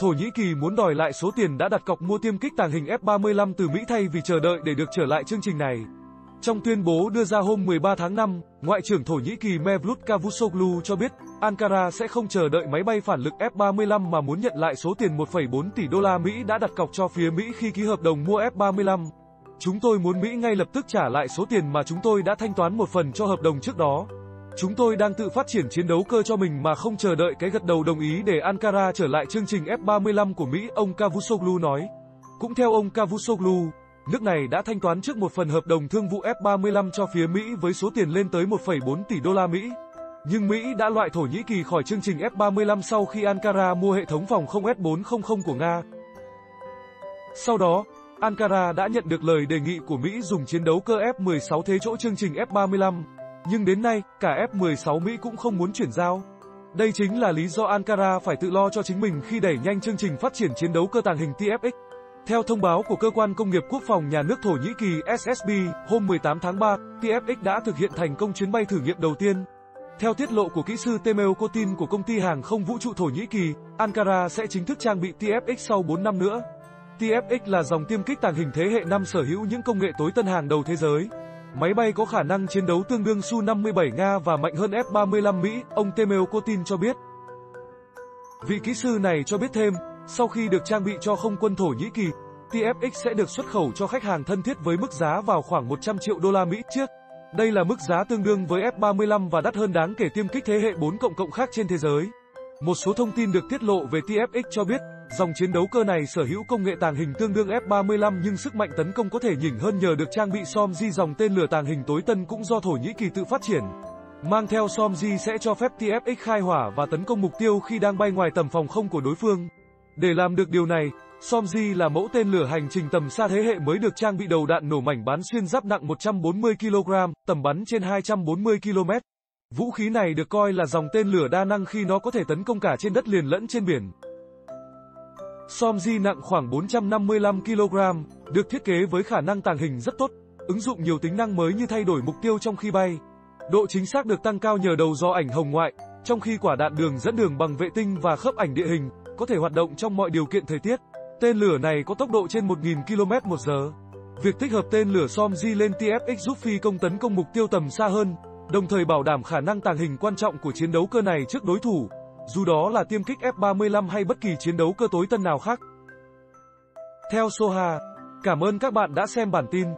Thổ Nhĩ Kỳ muốn đòi lại số tiền đã đặt cọc mua tiêm kích tàng hình F-35 từ Mỹ thay vì chờ đợi để được trở lại chương trình này. Trong tuyên bố đưa ra hôm 13 tháng 5, Ngoại trưởng Thổ Nhĩ Kỳ Mevlut Cavusoglu cho biết Ankara sẽ không chờ đợi máy bay phản lực F-35 mà muốn nhận lại số tiền 1,4 tỷ đô la Mỹ đã đặt cọc cho phía Mỹ khi ký hợp đồng mua F-35. Chúng tôi muốn Mỹ ngay lập tức trả lại số tiền mà chúng tôi đã thanh toán một phần cho hợp đồng trước đó. Chúng tôi đang tự phát triển chiến đấu cơ cho mình mà không chờ đợi cái gật đầu đồng ý để Ankara trở lại chương trình F-35 của Mỹ, ông Cavusoglu nói. Cũng theo ông Cavusoglu, nước này đã thanh toán trước một phần hợp đồng thương vụ F-35 cho phía Mỹ với số tiền lên tới 1,4 tỷ đô la Mỹ. Nhưng Mỹ đã loại Thổ Nhĩ Kỳ khỏi chương trình F-35 sau khi Ankara mua hệ thống phòng không S-400 của Nga. Sau đó, Ankara đã nhận được lời đề nghị của Mỹ dùng chiến đấu cơ F-16 thế chỗ chương trình F-35. Nhưng đến nay, cả F-16 Mỹ cũng không muốn chuyển giao. Đây chính là lý do Ankara phải tự lo cho chính mình khi đẩy nhanh chương trình phát triển chiến đấu cơ tàng hình TFX. Theo thông báo của Cơ quan Công nghiệp Quốc phòng Nhà nước Thổ Nhĩ Kỳ SSB, hôm 18 tháng 3, TFX đã thực hiện thành công chuyến bay thử nghiệm đầu tiên. Theo tiết lộ của kỹ sư Temel Kotin của công ty hàng không vũ trụ Thổ Nhĩ Kỳ, Ankara sẽ chính thức trang bị TFX sau 4 năm nữa. TFX là dòng tiêm kích tàng hình thế hệ 5 sở hữu những công nghệ tối tân hàng đầu thế giới. Máy bay có khả năng chiến đấu tương đương Su-57 Nga và mạnh hơn F-35 Mỹ, ông Temel Kotin cho biết. Vị kỹ sư này cho biết thêm, sau khi được trang bị cho không quân Thổ Nhĩ Kỳ, TFX sẽ được xuất khẩu cho khách hàng thân thiết với mức giá vào khoảng 100 triệu đô la Mỹ chiếc. Đây là mức giá tương đương với F-35 và đắt hơn đáng kể tiêm kích thế hệ 4 cộng cộng khác trên thế giới. Một số thông tin được tiết lộ về TFX cho biết, dòng chiến đấu cơ này sở hữu công nghệ tàng hình tương đương F-35 nhưng sức mạnh tấn công có thể nhỉnh hơn nhờ được trang bị SOMG dòng tên lửa tàng hình tối tân cũng do Thổ Nhĩ Kỳ tự phát triển. Mang theo SOMG sẽ cho phép TFX khai hỏa và tấn công mục tiêu khi đang bay ngoài tầm phòng không của đối phương. Để làm được điều này, SOMG là mẫu tên lửa hành trình tầm xa thế hệ mới được trang bị đầu đạn nổ mảnh bán xuyên giáp nặng 140 kg, tầm bắn trên 240 km. Vũ khí này được coi là dòng tên lửa đa năng khi nó có thể tấn công cả trên đất liền lẫn trên biển. Somji nặng khoảng 455 kg, được thiết kế với khả năng tàng hình rất tốt, ứng dụng nhiều tính năng mới như thay đổi mục tiêu trong khi bay. Độ chính xác được tăng cao nhờ đầu do ảnh hồng ngoại, trong khi quả đạn đường dẫn đường bằng vệ tinh và khớp ảnh địa hình, có thể hoạt động trong mọi điều kiện thời tiết. Tên lửa này có tốc độ trên 1.000 km một giờ. Việc tích hợp tên lửa SOMG lên TFX giúp phi công tấn công mục tiêu tầm xa hơn, đồng thời bảo đảm khả năng tàng hình quan trọng của chiến đấu cơ này trước đối thủ, dù đó là tiêm kích F-35 hay bất kỳ chiến đấu cơ tối tân nào khác. Theo Soha, cảm ơn các bạn đã xem bản tin.